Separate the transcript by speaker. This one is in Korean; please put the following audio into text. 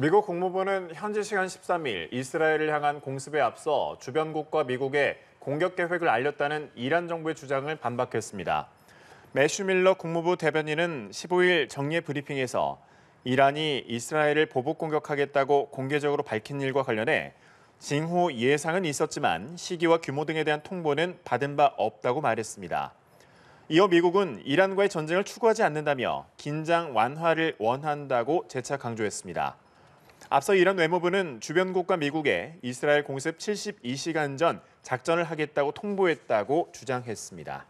Speaker 1: 미국 국무부는 현지 시간 13일 이스라엘을 향한 공습에 앞서 주변국과 미국에 공격 계획을 알렸다는 이란 정부의 주장을 반박했습니다. 매슈 밀러 국무부 대변인은 15일 정례 브리핑에서 이란이 이스라엘을 보복 공격하겠다고 공개적으로 밝힌 일과 관련해 징후 예상은 있었지만 시기와 규모 등에 대한 통보는 받은 바 없다고 말했습니다. 이어 미국은 이란과의 전쟁을 추구하지 않는다며 긴장 완화를 원한다고 재차 강조했습니다. 앞서 이란 외무부는 주변국과 미국에 이스라엘 공습 72시간 전 작전을 하겠다고 통보했다고 주장했습니다.